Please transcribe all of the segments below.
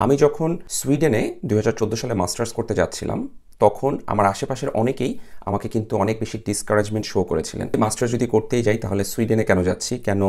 আমি যখন সুইডেনে দু হাজার চোদ্দ সালে মাস্টার্স করতে যাচ্ছিলাম, তখন আমার আশেপাশের অনেকেই আমাকে কিন্তু অনেক বেশি ডিসকারেজমেন্ট শো করেছিলেন। মাস্টার্স যদি করতেই যাই, তাহলে সুইডেনে কেন যাচ্ছি? কেন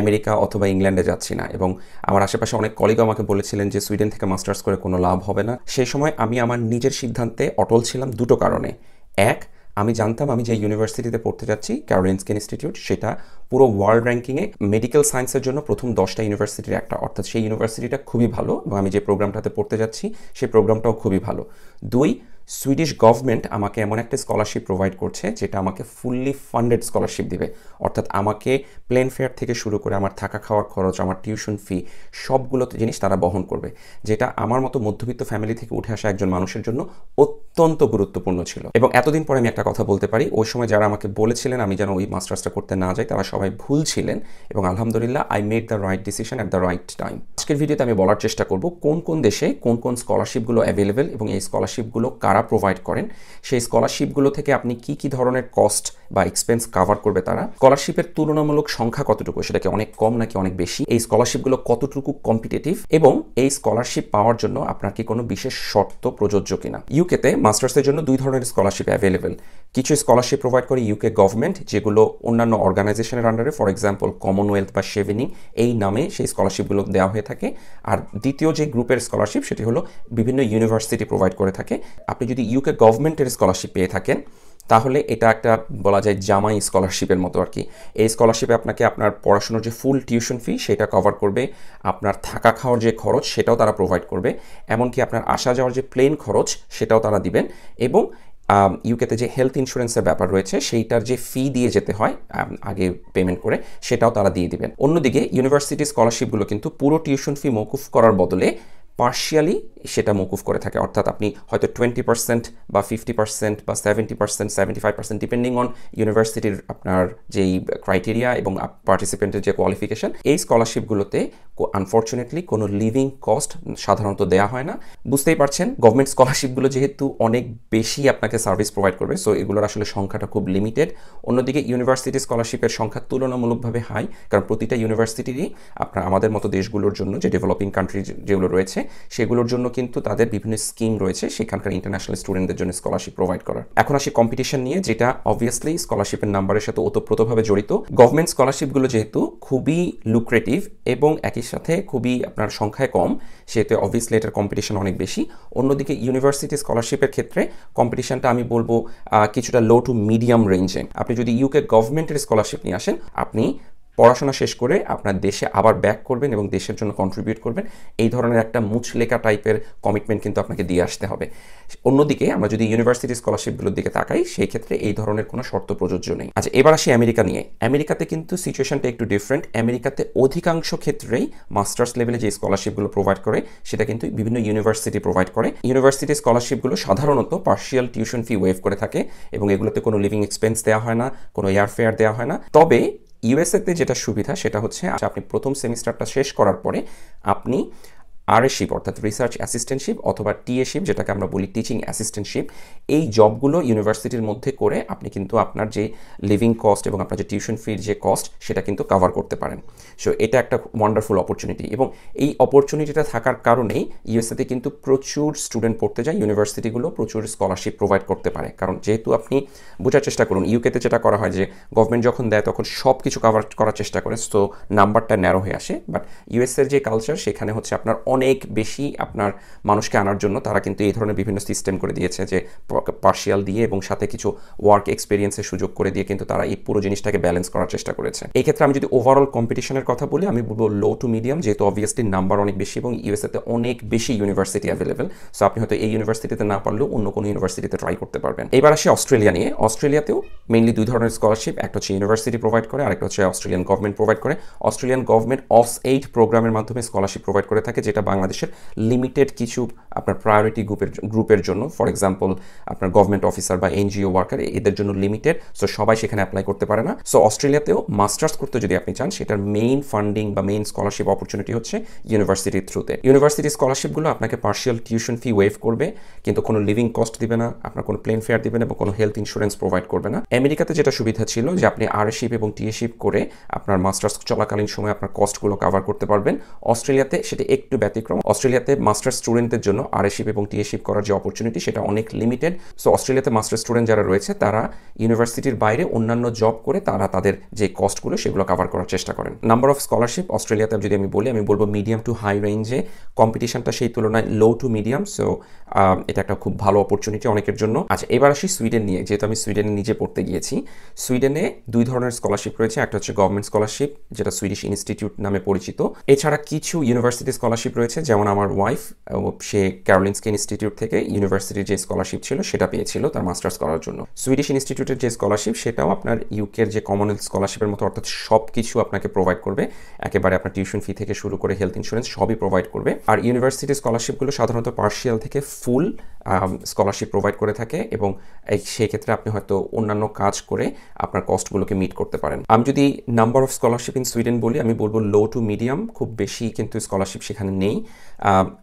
আমেরিকা অথবা ইংল্যান্ডে যাচ্ছি না? এবং আমার আশেপাশে অনেক কলিগ আমাকে বলেছিলেন যে, সুইডেন থেকে মাস্টার্স করে কোনো লাভ হবে না। সেই সময় আমি আমার নিজের সিদ্ধান্তে অটল ছিলাম দুটো কারণে। এক আমি জানতাম আমি যে ইউনিভার্সিটিতে পড়তে যাচ্ছি ক্যারোলিনস্ক ইনস্টিটিউট সেটা পুরো ওয়ার্ল্ড র্যাঙ্কিংয়ে মেডিকেল সায়েন্সের জন্য প্রথম দশটা ইউনিভার্সিটির একটা। অর্থাৎ সেই ইউনিভার্সিটিটা খুবই ভালো এবং আমি যে প্রোগ্রামটাতে পড়তে যাচ্ছি সেই প্রোগ্রামটাও খুবই ভালো। দুই সুইডিশ গভর্নমেন্ট আমাকে এমন একটা স্কলারশিপ প্রোভাইড করছে, যেটা আমাকে ফুললি ফান্ডেড স্কলারশিপ দিবে। অর্থাৎ আমাকে প্লেন ফেয়ার থেকে শুরু করে আমার থাকা খাওয়ার খরচ, আমার টিউশন ফি সবগুলো জিনিস তারা বহন করবে। যেটা আমার মতো মধ্যবিত্ত ফ্যামিলি থেকে উঠে আসা একজন মানুষের জন্য অত্যন্ত গুরুত্বপূর্ণ ছিল। এবং এতদিন পরে আমি একটা কথা বলতে পারি, ওই সময় যারা আমাকে বলেছিলেন আমি যেন ওই মাস্টার্সটা করতে না যাই, তারা সবাই ভুল ছিলেন এবং আলহামদুলিল্লাহ I made the right decision at the right time আজকের ভিডিওতে আমি বলার চেষ্টা করব কোন কোন দেশে কোন কোন স্কলারশিপগুলো অ্যাভেলেবেল এবং এই স্কলারশিপগুলো কারা প্রোভাইড করেন, সেই স্কলারশিপগুলো থেকে আপনি কি কি ধরনের কস্ট বা এক্সপেন্স কাভার করবে তারা, স্কলারশিপের তুলনামূলক সংখ্যা কতটুকু, সেটাকে অনেক কম নাকি অনেক বেশি, এই স্কলারশিপগুলো কতটুকু কম্পিটিটিভ এবং এই স্কলারশিপ পাওয়ার জন্য আপনার কি কোনো বিশেষ শর্ত প্রযোজ্য কিনা। ইউকেতে মাস্টার্সের জন্য দুই ধরনের স্কলারশিপ অ্যাভেলেবেল কিছু স্কলারশিপ প্রোভাইড করে ইউকে গভর্নমেন্ট যেগুলো অন্যান্য অর্গানাইজেশনের আন্ডারে ফর এক্সাম্পল কমনওয়েলথ বা সেভেনিং এই নামে সেই স্কলারশিপগুলো দেওয়া হয়ে থাকে। আর দ্বিতীয় যে গ্রুপের স্কলারশিপ সেটি হলো বিভিন্ন ইউনিভার্সিটি প্রোভাইড করে থাকে। আপনি যদি ইউকে গভর্নমেন্টের স্কলারশিপ পেয়ে থাকেন তাহলে এটা একটা বলা যায় জামাই স্কলারশিপের মতো আর কি। এই স্কলারশিপে আপনাকে আপনার পড়াশোনার যে ফুল টিউশন ফি সেটা কভার করবে, আপনার থাকা খাওয়ার যে খরচ সেটাও তারা প্রোভাইড করবে, এমনকি আপনার আসা যাওয়ার যে প্লেন খরচ সেটাও তারা দিবেন এবং ইউকেতে যে হেলথ ইন্স্যুরেন্সের ব্যাপার রয়েছে সেইটার যে ফি দিয়ে যেতে হয় আগে পেমেন্ট করে সেটাও তারা দিয়ে দিবেন। অন্যদিকে ইউনিভার্সিটি স্কলারশিপগুলো কিন্তু পুরো টিউশন ফি মকুফ করার বদলে পার্শিয়ালি সেটা মকুফ করে থাকে। অর্থাৎ আপনি হয়তো টোয়েন্টি পার্সেন্ট বা ফিফটি পার্সেন্ট বা seventy percent seventy five percent depending on ইউনিভার্সিটির আপনার যেই ক্রাইটেরিয়া এবং পার্টিসিপেন্টের যে কোয়ালিফিকেশন এই স্কলারশিপগুলোতে আনফর্চুনেটলি কোনো লিভিং কস্ট সাধারণত দেওয়া হয় না। বুঝতেই পারছেন গভর্নমেন্ট স্কলারশিপগুলো যেহেতু অনেক বেশি আপনাকে সার্ভিস প্রোভাইড করবে সো এগুলোর আসলে সংখ্যাটা খুব লিমিটেড অন্যদিকে ইউনিভার্সিটি স্কলারশিপের সংখ্যা তুলনামূলকভাবে হাই কারণ প্রতিটা ইউনিভার্সিটিরই আপনার আমাদের মতো দেশগুলোর জন্য যে ডেভেলপিং কান্ট্রি যেগুলো রয়েছে সেগুলোর জন্য কিন্তু তাদের বিভিন্ন স্কিম রয়েছে সেখানকার ইন্টারন্যাশনাল স্টুডেন্টদের জন্য স্কলারশিপ প্রোভাইড করার। এখন আসি কম্পিটিশন নিয়ে, যেটা অবভিয়াসলি স্কলারশিপের নাম্বারের সাথে ওতপ্রোতভাবে জড়িত। গভর্নমেন্ট স্কলারশিপগুলো যেহেতু খুবই লুক্রেটিভ এবং একই সাথে খুবই আপনার সংখ্যায় কম, সেহেতু অবভিয়াসলি এটার কম্পিটিশন অনেক বেশি। অন্যদিকে ইউনিভার্সিটি স্কলারশিপের ক্ষেত্রে কম্পিটিশনটা আমি বলব কিছুটা লো টু মিডিয়াম রেঞ্জে আপনি যদি ইউকে গভর্নমেন্টের স্কলারশিপ নিয়ে আসেন, আপনি পড়াশোনা শেষ করে আপনার দেশে আবার ব্যাক করবেন এবং দেশের জন্য কন্ট্রিবিউট করবেন, এই ধরনের একটা মুচলেখা টাইপের কমিটমেন্ট কিন্তু আপনাকে দিয়ে আসতে হবে। অন্যদিকে আমরা যদি ইউনিভার্সিটি স্কলারশিপগুলোর দিকে তাকাই, সেই ক্ষেত্রে এই ধরনের কোনো শর্ত প্রযোজ্য নেই। আচ্ছা এবার আসি আমেরিকা নিয়ে। আমেরিকাতে কিন্তু সিচুয়েশনটা একটু ডিফারেন্ট আমেরিকাতে অধিকাংশ ক্ষেত্রেই মাস্টার্স লেভেলে যে স্কলারশিপগুলো প্রোভাইড করে, সেটা কিন্তু বিভিন্ন ইউনিভার্সিটি প্রোভাইড করে। ইউনিভার্সিটি স্কলারশিপগুলো সাধারণত পার্শিয়াল টিউশন ফি ওয়েভ করে থাকে এবং এগুলোতে কোনো লিভিং এক্সপেন্স দেওয়া হয় না, কোনো এয়ারফেয়ার দেওয়া হয় না। তবে ইউএসএতে যেটা সুবিধা সেটা হচ্ছে আপনি প্রথম সেমিস্টারটা শেষ করার পরে আপনি আরএশিপ অর্থাৎ রিসার্চ অ্যাসিস্ট্যান্টশিপ অথবা টিএশিপ যেটাকে আমরা বলি টিচিং অ্যাসিস্ট্যান্টশিপ এই জবগুলো ইউনিভার্সিটির মধ্যে করে আপনি কিন্তু আপনার যে লিভিং কস্ট এবং আপনার যে টিউশন ফির যে কস্ট সেটা কিন্তু কভার করতে পারেন। সো এটা একটা ওয়ান্ডারফুল অপরচুনিটি এবং এই অপরচুনিটিটা থাকার কারণেই ইউএসএতে কিন্তু প্রচুর স্টুডেন্ট পড়তে যায় ইউনিভার্সিটিগুলো প্রচুর স্কলারশিপ প্রোভাইড করতে পারে। কারণ যেহেতু আপনি বোঝার চেষ্টা করুন ইউকেতে যেটা করা হয় যে গভর্নমেন্ট যখন দেয় তখন সব কিছু কভার করার চেষ্টা করে সো নাম্বারটা ন্যারো হয়ে আসে। বাট ইউএসএর যে কালচার সেখানে হচ্ছে আপনার অনেক বেশি আপনার মানুষকে আনার জন্য তারা কিন্তু এই ধরনের বিভিন্ন সিস্টেম করে দিয়েছে যে পার্শিয়াল দিয়ে এবং সাথে কিছু ওয়ার্ক এক্সপিরিয়েন্সের সুযোগ করে দিয়ে কিন্তু তারা এই পুরো জিনিসটাকে ব্যালেন্স করার চেষ্টা করেছে। এই ক্ষেত্রে আমি যদি ওভারঅল কম্পিটিশনের কথা বলি, আমি বলব লো টু মিডিয়াম যেহেতু অবভিয়াসলি নাম্বার অনেক বেশি এবং ইউএসএতে অনেক বেশি ইউনিভার্সিটি অ্যাভেলেবেল সো আপনি হয়তো এই ইউনিভার্সিটিতে না পারলেও অন্য কোনো ইউনিভার্সিটিতে ট্রাই করতে পারবেন। এবার আসি অস্ট্রেলিয়া নিয়ে। অস্ট্রেলিয়াতেও মেইনলি দুই ধরনের স্কলারশিপ একটা হচ্ছে ইউনিভার্সিটি প্রোভাইড করে, আরেকটা হচ্ছে অস্ট্রেলিয়ান গভর্নমেন্ট প্রোভাইড করে। অস্ট্রেলিয়ান গভর্নমেন্ট অস এইট প্রোগ্রামের মাধ্যমে স্কলারশিপ প্রোভাইড করে থাকে, যেটা বাংলাদেশের লিমিটেড কিছু আপনার প্রায়োরিটি গ্রুপের গ্রুপের জন্য। ফর এক্সাম্পল আপনার গভর্নমেন্ট অফিসার বা এনজিও ওয়ার্কার এদের জন্য লিমিটেড সো সবাই সেখানে অ্যাপ্লাই করতে পারে না। সো অস্ট্রেলিয়াতেও মাস্টার্স করতে যদি আপনি চান, সেটার মেইন ফান্ডিং বা মেইন স্কলারশিপ অপরচুনিটি হচ্ছে ইউনিভার্সিটির থ্রুতে ইউনিভার্সিটি স্কলারশিপগুলো আপনাকে পার্শিয়াল টিউশন ফি ওয়েভ করবে, কিন্তু কোনো লিভিং কস্ট দিবে না, আপনার কোনো প্লেন ফেয়ার দিবে না এবং কোনো হেলথ ইন্স্যুরেন্স প্রোভাইড করবে না। আমেরিকাতে যেটা সুবিধা ছিল যে আপনি আর আরএশিপ এবং টিএশিপ করে আপনার মাস্টার্স চলাকালীন সময় আপনার কস্টগুলো কাভার করতে পারবেন। অস্ট্রেলিয়াতে সেটা একটু ব্যতিক্রম। অস্ট্রেলিয়াতে মাস্টার স্টুডেন্টদের জন্য আরএশিপ এবং টিএশিপ করার যে অপরচুনিটি সেটা অনেক লিমিটেড সো অস্ট্রেলিয়াতে মাস্টার স্টুডেন্ট যারা রয়েছে, তারা ইউনিভার্সিটির বাইরে অন্যান্য জব করে তারা তাদের যে কস্টগুলো সেগুলো কাভার করার চেষ্টা করেন। নাম্বার অফ স্কলারশিপ অস্ট্রেলিয়াতে যদি আমি বলি, আমি বলব মিডিয়াম টু হাই রেঞ্জে কম্পিটিশনটা সেই তুলনায় লো টু মিডিয়াম সো এটা একটা খুব ভালো অপরচুনিটি অনেকের জন্য। আচ্ছা এবার আসি সুইডেন নিয়ে, যেহেতু আমি সুইডেনে নিজে পড়তে গিয়েছি। সুইডেনে দুই ধরনের স্কলারশিপ রয়েছে, একটা হচ্ছে গভর্নমেন্ট স্কলারশিপ যেটা সুইডিশ ইনস্টিটিউট নামে পরিচিত। এছাড়া কিছু ইউনিভার্সিটি স্কলারশিপ রয়েছে, যেমন আমার ওয়াইফ সে ক্যারোলিনস্কে ইনস্টিটিউট থেকে ইউনিভার্সিটির যে স্কলারশিপ ছিল সেটা পেয়েছিল তার মাস্টার্স করার জন্য। সুইডিশ ইনস্টিটিউটের যে স্কলারশিপ সেটাও আপনার ইউকের যে কমনওয়েলথ স্কলারশিপের মতো, অর্থাৎ সব কিছু আপনাকে প্রোভাইড করবে। একেবারে আপনার টিউশন ফি থেকে শুরু করে হেলথ ইন্স্যুরেন্স সবই প্রোভাইড করবে। আর ইউনিভার্সিটি স্কলারশিপগুলো সাধারণত পার্শিয়াল থেকে ফুল স্কলারশিপ প্রোভাইড করে থাকে এবং সেই ক্ষেত্রে আপনি হয়তো অন্যান্য কাজ করে আপনার কস্টগুলোকে মিট করতে পারেন। আমি যদি number of scholarship in Sweden বলি, আমি বলব লো টু মিডিয়াম খুব বেশি কিন্তু স্কলারশিপ সেখানে নেই।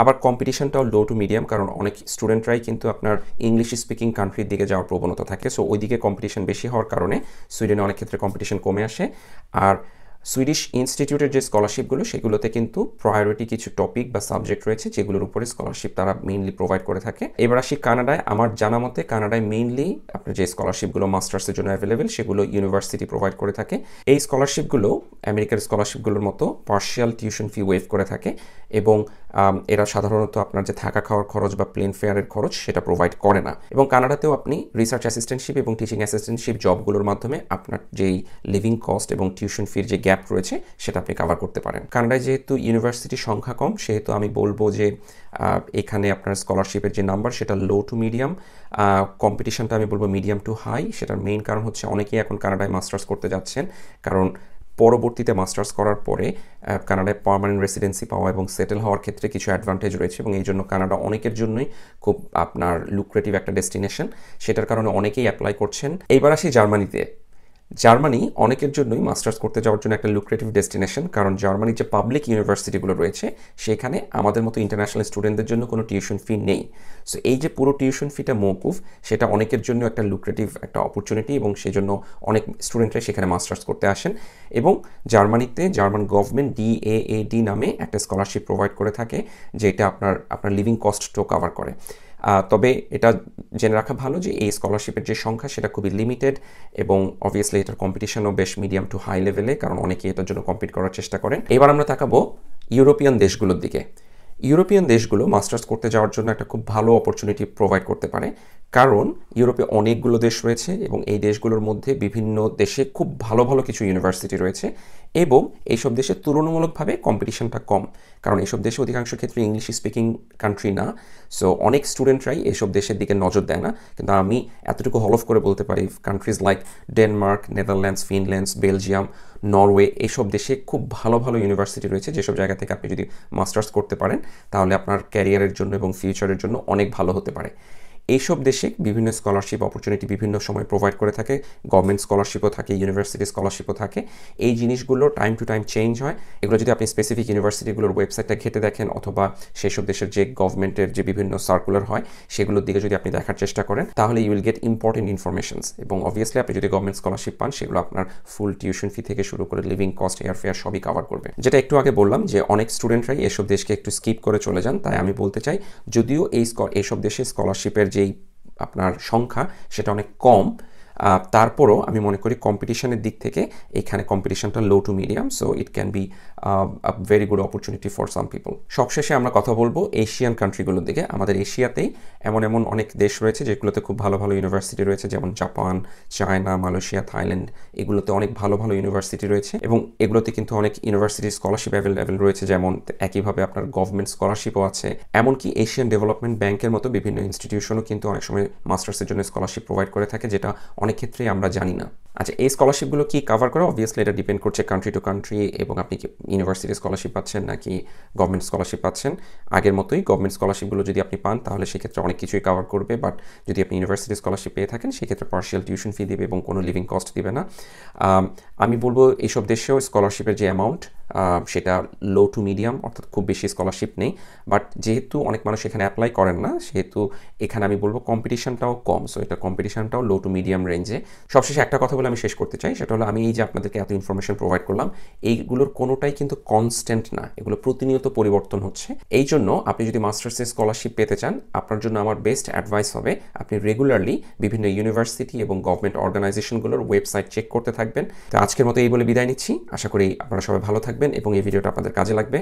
আবার কম্পিটিশনটাও লো টু মিডিয়াম কারণ অনেক স্টুডেন্টরাই কিন্তু আপনার ইংলিশ স্পিকিং কান্ট্রির দিকে যাওয়ার প্রবণতা থাকে। সো ওইদিকে কম্পিটিশন বেশি হওয়ার কারণে সুইডেনে অনেক ক্ষেত্রে কম্পিটিশন কমে আসে। আর সুইডিশ ইনস্টিটিউটের যে স্কলারশিপগুলো সেগুলোতে কিন্তু প্রায়োরিটি কিছু টপিক বা সাবজেক্ট রয়েছে, যেগুলোর উপরে স্কলারশিপ তারা মেইনলি প্রোভাইড করে থাকে। এবার আসি কানাডায়। আমার জানা মতে কানাডায় মেইনলি আপনার যে স্কলারশিপগুলো মাস্টার্সের জন্য অ্যাভেলেবেল সেগুলো ইউনিভার্সিটি প্রোভাইড করে থাকে। এই স্কলারশিপগুলো আমেরিকার স্কলারশিপগুলোর মতো পার্শিয়াল টিউশন ফি ওয়েভ করে থাকে এবং এরা সাধারণত আপনার যে থাকা খাওয়ার খরচ বা প্লেন ফেয়ারের খরচ সেটা প্রোভাইড করে না। এবং কানাডাতেও আপনি রিসার্চ অ্যাসিস্ট্যান্টশিপ এবং টিচিং অ্যাসিস্ট্যান্টশিপ জবগুলোর মাধ্যমে আপনার যেই লিভিং কস্ট এবং টিউশন ফির যে গ্যাপ রয়েছে, সেটা আপনি কাভার করতে পারেন। কানাডায় যেহেতু ইউনিভার্সিটির সংখ্যা কম, সেহেতু আমি বলব যে এখানে আপনার স্কলারশিপের যে নাম্বার সেটা লো টু মিডিয়াম কম্পিটিশনটা আমি বলব মিডিয়াম টু হাই সেটার মেইন কারণ হচ্ছে অনেকেই এখন কানাডায় মাস্টার্স করতে যাচ্ছেন। কারণ পরবর্তীতে মাস্টার্স করার পরে কানাডায় পারমানেন্ট রেসিডেন্সি পাওয়া এবং সেটেল হওয়ার ক্ষেত্রে কিছু অ্যাডভান্টেজ রয়েছে এবং এই জন্য কানাডা অনেকের জন্যই খুব আপনার লুক্রেটিভ একটা ডেস্টিনেশন সেটার কারণে অনেকেই অ্যাপ্লাই করছেন। এইবার আসি জার্মানিতে। জার্মানি অনেকের জন্যই মাস্টার্স করতে যাওয়ার জন্য একটা লুক্রেটিভ ডেস্টিনেশন কারণ জার্মানির যে পাবলিক ইউনিভার্সিটিগুলো রয়েছে, সেখানে আমাদের মতো ইন্টারন্যাশনাল স্টুডেন্টদের জন্য কোনো টিউশন ফি নেই। সো এই যে পুরো টিউশন ফিটা মৌকুফ সেটা অনেকের জন্য একটা লুক্রেটিভ একটা অপরচুনিটি এবং সেই জন্য অনেক স্টুডেন্টরাই সেখানে মাস্টার্স করতে আসেন। এবং জার্মানিতে জার্মান গভর্নমেন্ট ডিএএডি নামে একটা স্কলারশিপ প্রোভাইড করে থাকে, যেটা আপনার আপনার লিভিং কস্টও কাভার করে। তবে এটা জেনে রাখা ভালো যে এই স্কলারশিপের যে সংখ্যা, সেটা খুবই লিমিটেড এবং অবভিয়াসলি এটার কম্পিটিশনও বেশ মিডিয়াম টু হাই লেভেলে কারণ অনেকে এটার জন্য কম্পিট করার চেষ্টা করেন। এবার আমরা তাকাবো ইউরোপিয়ান দেশগুলোর দিকে। ইউরোপিয়ান দেশগুলো মাস্টার্স করতে যাওয়ার জন্য একটা খুব ভালো অপরচুনিটি প্রোভাইড করতে পারে, কারণ ইউরোপে অনেকগুলো দেশ রয়েছে এবং এই দেশগুলোর মধ্যে বিভিন্ন দেশে খুব ভালো ভালো কিছু ইউনিভার্সিটি রয়েছে। এবং এইসব দেশে তুলনামূলকভাবে কম্পিটিশনটা কম। কারণ এইসব দেশে অধিকাংশ ক্ষেত্রে ইংলিশ স্পিকিং কান্ট্রি না। সো অনেক স্টুডেন্টরাই এইসব দেশের দিকে নজর দেয় না। কিন্তু আমি এতটুকু হলফ করে বলতে পারি countries like Denmark Netherlands Finlands Belgium Norway এইসব দেশে খুব ভালো ভালো ইউনিভার্সিটি রয়েছে। যেসব জায়গা থেকে আপনি যদি মাস্টার্স করতে পারেন, তাহলে আপনার ক্যারিয়ারের জন্য এবং ফিউচারের জন্য অনেক ভালো হতে পারে। এইসব দেশে বিভিন্ন স্কলারশিপ অপরচুনিটি বিভিন্ন সময় প্রোভাইড করে থাকে গভর্নমেন্ট স্কলারশিপও থাকে ইউনিভার্সিটি স্কলারশিপও থাকে। এই জিনিসগুলো টাইম টু টাইম চেঞ্জ হয়। এগুলো যদি আপনি স্পেসিফিক ইউনিভার্সিটিগুলোর ওয়েবসাইটটা ঘেটে দেখেন অথবা সেই সব দেশের যে গভর্নমেন্টের যে বিভিন্ন সার্কুলার হয়, সেগুলোর দিকে যদি আপনি দেখার চেষ্টা করেন, তাহলে you will get important informations এবং অবভিয়াসলি আপনি যদি গভর্নমেন্ট স্কলারশিপ পান, সেগুলো আপনার ফুল টিউশন ফি থেকে শুরু করে লিভিং কস্ট এয়ার ফেয়ার সবই কভার করবে। যেটা একটু আগে বললাম যে অনেক স্টুডেন্টরাই এসব দেশকে একটু স্কিপ করে চলে যান। তাই আমি বলতে চাই, যদিও এই এইসব দেশে স্কলারশিপের যেই আপনার সংখ্যা সেটা অনেক কম। তারপরও আমি মনে করি কম্পিটিশনের দিক থেকে এখানে কম্পিটিশনটা low to medium so it can be very good opportunity for some people সবশেষে আমরা কথা বলব এশিয়ান কান্ট্রিগুলোর দিকে। আমাদের এশিয়াতেই এমন এমন অনেক দেশ রয়েছে যেগুলোতে খুব ভালো ভালো ইউনিভার্সিটি রয়েছে, যেমন জাপান, চায়না, মালয়েশিয়া, থাইল্যান্ড, এগুলোতে অনেক ভালো ভালো ইউনিভার্সিটি রয়েছে এবং এগুলোতে কিন্তু অনেক ইউনিভার্সিটি স্কলারশিপ অ্যাভেলেবেল রয়েছে, যেমন একইভাবে আপনার গভর্নমেন্ট স্কলারশিপও আছে। এমনকি এশিয়ান ডেভেলপমেন্ট ব্যাংকের মতো বিভিন্ন ইনস্টিটিউশনও কিন্তু অনেক সময় মাস্টার্সের জন্য স্কলারশিপ প্রোভাইড করে থাকে, যেটা অনেক ক্ষেত্রেই আমরা জানি না। আচ্ছা এই স্কলারশিপগুলো কি কভার করে? অবভিয়াসলি এটা ডিপেন্ড করছে কান্ট্রি টু কান্ট্রি এবং আপনি কি ইউনিভার্সিটি স্কলারশিপ পাচ্ছেন নাকি গভর্নমেন্ট স্কলারশিপ পাচ্ছেন? আগের মতোই গভর্নমেন্ট স্কলারশিপগুলো যদি আপনি পান, তাহলে সেক্ষেত্রে অনেক কিছুই কভার করবে। বাট যদি আপনি ইউনিভার্সিটি স্কলারশিপ পেয়ে থাকেন, সেক্ষেত্রে পার্শিয়াল টিউশন ফি দেবে এবং কোনো লিভিং কস্ট দিবে না। আমি বলব এইসব দেশেও স্কলারশিপের যে অ্যামাউন্ট সেটা লো টু মিডিয়াম অর্থাৎ খুব বেশি স্কলারশিপ নেই। বাট যেহেতু অনেক মানুষ এখানে অ্যাপ্লাই করেন না, সেহেতু এখানে আমি বলব কম্পিটিশনটাও কম। সো এটা কম্পিটিশনটাও লো টু মিডিয়াম রেঞ্জে সবশেষে একটা কথা বলে আমি শেষ করতে চাই, সেটা হলো আমি এই যে আপনাদেরকে এত ইনফরমেশন প্রোভাইড করলাম, এইগুলোর কোনোটাই কিন্তু কনস্ট্যান্ট না। এগুলো প্রতিনিয়ত পরিবর্তন হচ্ছে। এই জন্য আপনি যদি মাস্টার্সের স্কলারশিপ পেতে চান, আপনার জন্য আমার বেস্ট অ্যাডভাইস হবে, আপনি রেগুলারলি বিভিন্ন ইউনিভার্সিটি এবং গভর্নমেন্ট অর্গানাইজেশনগুলোর ওয়েবসাইট চেক করতে থাকবেন। তো আজকের মতো এই বলে বিদায় নিচ্ছি। আশা করি আপনারা সবাই ভালো থাকবেন। এবং এই ভিডিওটা আপনাদের কাজে লাগবে।